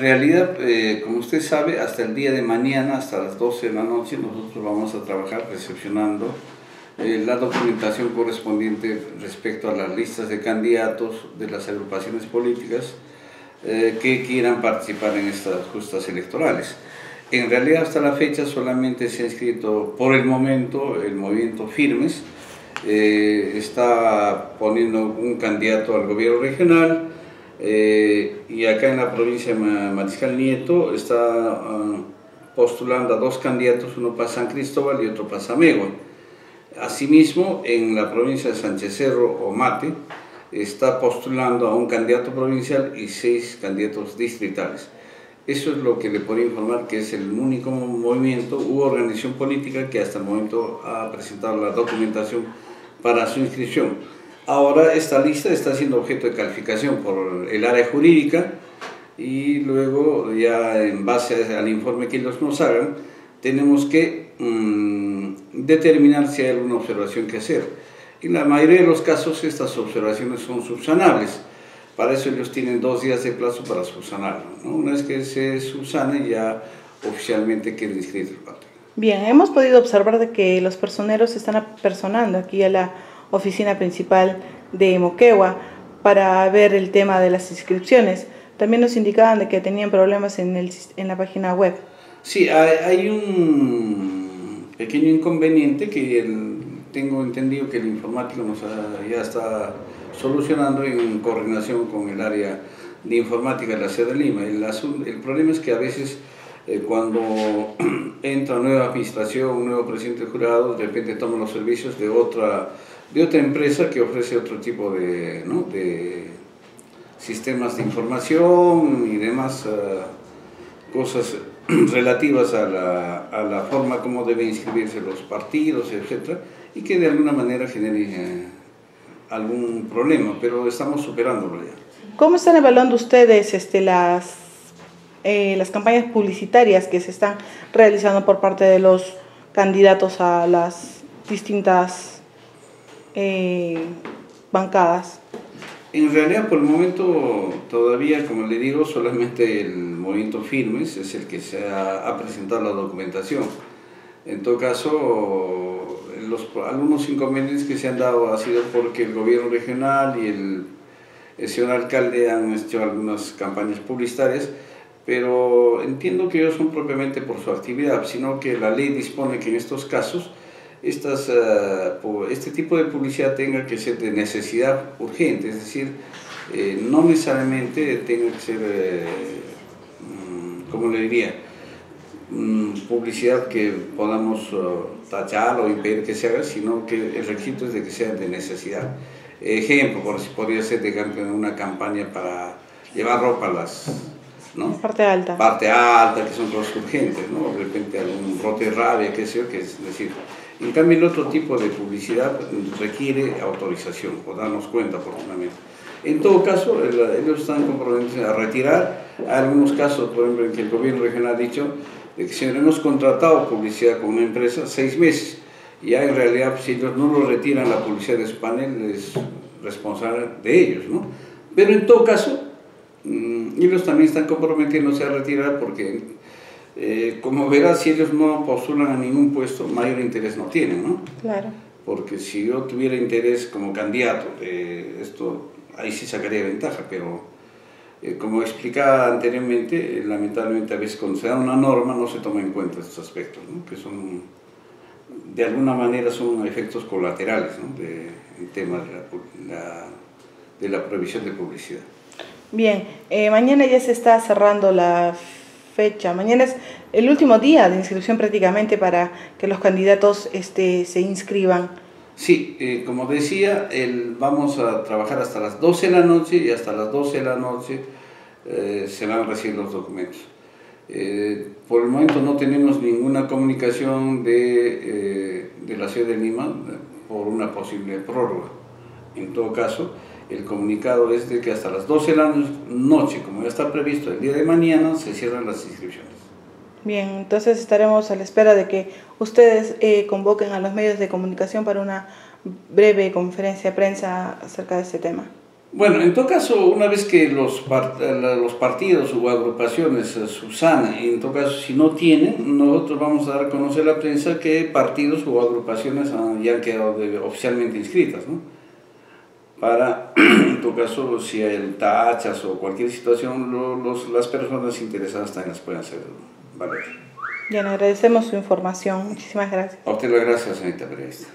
En realidad, eh, como usted sabe, hasta el día de mañana, hasta las 12 de la noche, nosotros vamos a trabajar recepcionando eh, la documentación correspondiente respecto a las listas de candidatos de las agrupaciones políticas eh, que quieran participar en estas justas electorales. En realidad, hasta la fecha solamente se ha inscrito por el momento el movimiento Firmes, está poniendo un candidato al gobierno regional, eh, y acá en la provincia de Mariscal Nieto está ah, postulando a dos candidatos, uno para San Cristóbal y otro para Samegua. Asimismo, en la provincia de Sánchez Cerro o Mate, está postulando a un candidato provincial y seis candidatos distritales. Eso es lo que le puedo informar que es el único movimiento u organización política que hasta el momento ha presentado la documentación para su inscripción. Ahora esta lista está siendo objeto de calificación por el área jurídica y luego ya en base al informe que ellos nos hagan, tenemos que mm, determinar si hay alguna observación que hacer. En la mayoría de los casos estas observaciones son subsanables. Para eso ellos tienen dos días de plazo para subsanarlo. Una vez que se subsane ya oficialmente queda inscrito el Bien, hemos podido observar que los personeros se están apersonando aquí a la oficina principal de Moquegua para ver el tema de las inscripciones. También nos indicaban de que tenían problemas en, el, en la página web. Sí, hay, un pequeño inconveniente que tengo entendido que el informático nos ya está solucionando en coordinación con el área de informática de la ciudad de Lima. El, el problema es que a veces eh, cuando entra nueva administración, un nuevo presidente jurado, de repente toma los servicios de otra de otra empresa que ofrece otro tipo de, ¿no? de sistemas de información y demás eh, cosas relativas a la, a la, forma como deben inscribirse los partidos, etc. Y que de alguna manera genere eh, algún problema, pero estamos superándolo ya. ¿Cómo están evaluando ustedes este, las, eh, las campañas publicitarias que se están realizando por parte de los candidatos a las distintas eh, bancadas? En realidad, por el momento, todavía, como le digo, solamente el movimiento Firmes es el que se ha, presentado la documentación. En todo caso, los, algunos inconvenientes que se han dado ha sido porque el gobierno regional y el, el señor alcalde han hecho algunas campañas publicitarias, pero entiendo que ellos son propiamente por su actividad, sino que la ley dispone que en estos casos estas, eh, este tipo de publicidad tenga que ser de necesidad urgente, es decir, eh, no necesariamente tenga que ser, eh, mm, como le diría, mm, publicidad que podamos tachar o impedir que se haga, sino que el requisito es de que sea de necesidad. Ejemplo, podría ser de una campaña para llevar ropa a las... ¿no? Parte alta. Parte alta, que son cosas urgentes, ¿no? De repente algún brote de rabia, qué sé yo, que es decir, en cambio, el otro tipo de publicidad requiere autorización, o darnos cuenta, oportunamente. En todo caso, ellos están comprometidos a retirar. Hay algunos casos, por ejemplo, en que el gobierno regional ha dicho de que si hemos contratado publicidad con una empresa, seis meses. Ya en realidad, si ellos no lo retiran la publicidad de su panel, es responsable de ellos, ¿no? Pero en todo caso, mm, ellos también están comprometiéndose a retirar porque eh, como verás, si ellos no postulan a ningún puesto, mayor interés no tienen, ¿no? Claro. Porque si yo tuviera interés como candidato, eh, esto ahí sí sacaría ventaja, pero eh, como explicaba anteriormente, lamentablemente a veces cuando se da una norma no se toma en cuenta estos aspectos, ¿no? que son, de alguna manera son efectos colaterales ¿no? del tema de la, de la prohibición de publicidad. Bien, mañana ya se está cerrando la fecha. Mañana es el último día de inscripción prácticamente para que los candidatos este, se inscriban. Sí, eh, como decía, el, vamos a trabajar hasta las 12 de la noche y hasta las 12 de la noche eh, se van a recibir los documentos. Eh, por el momento no tenemos ninguna comunicación de, de la ciudad de Lima por una posible prórroga. En todo caso, el comunicado es de que hasta las 12 de la noche, como ya está previsto el día de mañana, se cierran las inscripciones. Bien, entonces estaremos a la espera de que ustedes eh, convoquen a los medios de comunicación para una breve conferencia de prensa acerca de este tema. Bueno, en todo caso, una vez que los, los partidos o agrupaciones subsanan, en todo caso, si no tienen, nosotros vamos a dar a conocer a la prensa que partidos o agrupaciones ya han quedado oficialmente inscritas, ¿no? Para, en todo caso, si hay tachas o cualquier situación, los, las personas interesadas también las pueden hacer valer. Bien, agradecemos su información. Muchísimas gracias. A usted las gracias, señorita periodista.